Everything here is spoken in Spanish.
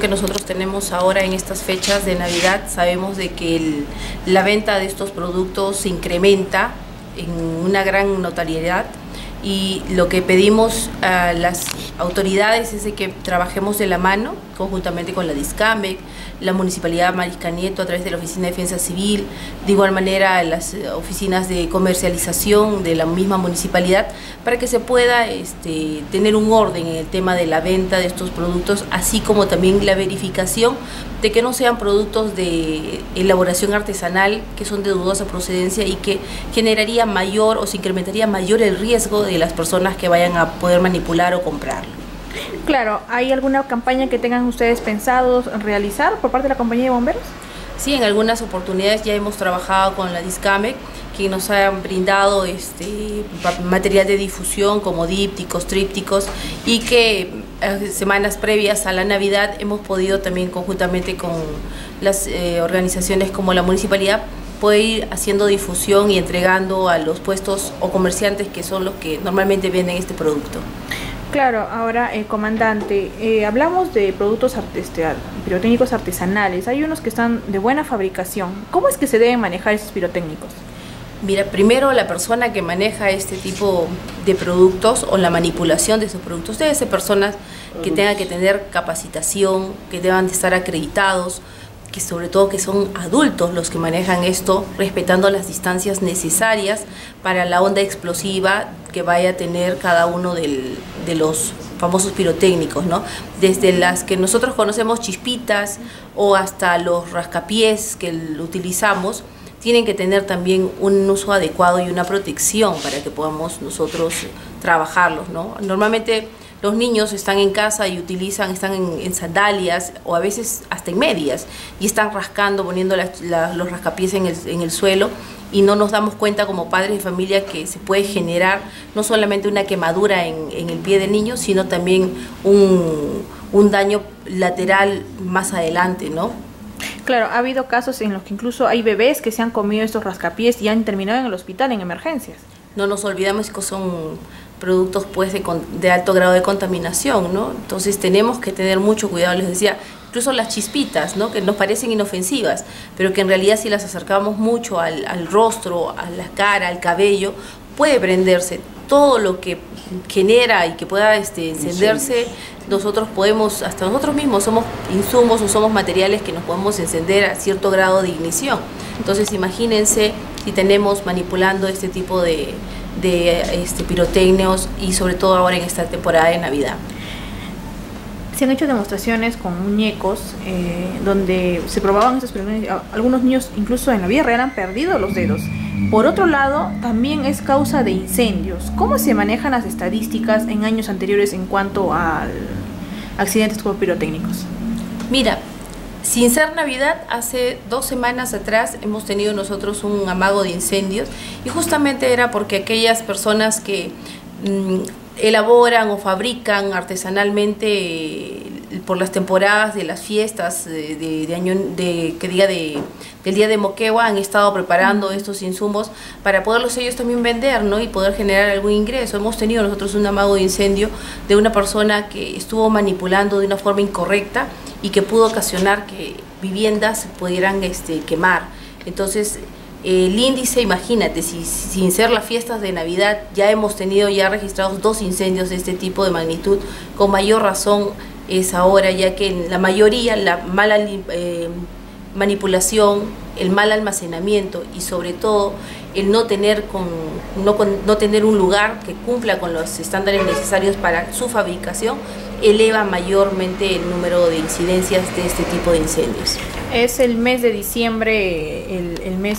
que nosotros tenemos ahora en estas fechas de Navidad, sabemos de que la venta de estos productos se incrementa en una gran notariedad y lo que pedimos a las autoridades es que trabajemos de la mano conjuntamente con la DISCAMEC, la Municipalidad Marisca Nieto a través de la Oficina de Defensa Civil, de igual manera las oficinas de comercialización de la misma municipalidad, para que se pueda este, tener un orden en el tema de la venta de estos productos, así como también la verificación de que no sean productos de elaboración artesanal, que son de dudosa procedencia y que generaría mayor o se incrementaría mayor el riesgo de las personas que vayan a poder manipular o comprarlo. Claro, ¿hay alguna campaña que tengan ustedes pensado realizar por parte de la compañía de bomberos? Sí, en algunas oportunidades ya hemos trabajado con la Discamec, que nos han brindado este material de difusión como dípticos, trípticos y que eh, semanas previas a la Navidad hemos podido también conjuntamente con las eh, organizaciones como la municipalidad poder ir haciendo difusión y entregando a los puestos o comerciantes que son los que normalmente venden este producto. Claro, ahora, eh, comandante, eh, hablamos de productos este, pirotécnicos artesanales. Hay unos que están de buena fabricación. ¿Cómo es que se deben manejar esos pirotécnicos? Mira, primero la persona que maneja este tipo de productos o la manipulación de esos productos debe ser personas que tengan que tener capacitación, que deban de estar acreditados, que sobre todo que son adultos los que manejan esto, respetando las distancias necesarias para la onda explosiva que vaya a tener cada uno de los famosos pirotécnicos, ¿no? Desde las que nosotros conocemos chispitas o hasta los rascapiés que utilizamos, tienen que tener también un uso adecuado y una protección para que podamos nosotros trabajarlos, ¿no? Normalmente los niños están en casa y utilizan, están en, sandalias o a veces hasta en medias y están rascando, poniendo los rascapiés en el, en el suelo y no nos damos cuenta como padres de familia que se puede generar no solamente una quemadura en, en el pie del niño, sino también un, un daño lateral más adelante, ¿no? Claro, ha habido casos en los que incluso hay bebés que se han comido estos rascapiés y han terminado en el hospital en emergencias. No nos olvidamos que son productos pues de, alto grado de contaminación, ¿no? Entonces tenemos que tener mucho cuidado, les decía, incluso las chispitas, ¿no? que nos parecen inofensivas, pero que en realidad si las acercamos mucho al, al, rostro, a la cara, al cabello, puede prenderse. Todo lo que genera y que pueda este, encenderse, nosotros podemos, hasta nosotros mismos somos insumos o somos materiales que nos podemos encender a cierto grado de ignición. Entonces imagínense si tenemos manipulando este tipo de, de este, pirotecnios y sobre todo ahora en esta temporada de Navidad. Se han hecho demostraciones con muñecos eh, donde se probaban pirotecnios. Algunos niños incluso en la vida real han perdido los dedos. Por otro lado, también es causa de incendios. ¿Cómo se manejan las estadísticas en años anteriores en cuanto a accidentes con pirotécnicos? Mira, sin ser Navidad, hace dos semanas atrás hemos tenido nosotros un amago de incendios y justamente era porque aquellas personas que mm, elaboran o fabrican artesanalmente eh, por las temporadas de las fiestas de, año de que diga de del día de Moquegua han estado preparando estos insumos para poderlos ellos también vender ¿no? y poder generar algún ingreso. Hemos tenido nosotros un amago de incendio de una persona que estuvo manipulando de una forma incorrecta y que pudo ocasionar que viviendas pudieran este, quemar. Entonces, el índice, imagínate, si sin ser las fiestas de Navidad ya hemos tenido ya registrados dos incendios de este tipo de magnitud, con mayor razón es ahora, ya que la mayoría, la mala eh, manipulación, el mal almacenamiento y sobre todo el no tener, con, no, no tener un lugar que cumpla con los estándares necesarios para su fabricación, eleva mayormente el número de incidencias de este tipo de incendios. Es el mes de diciembre, el mes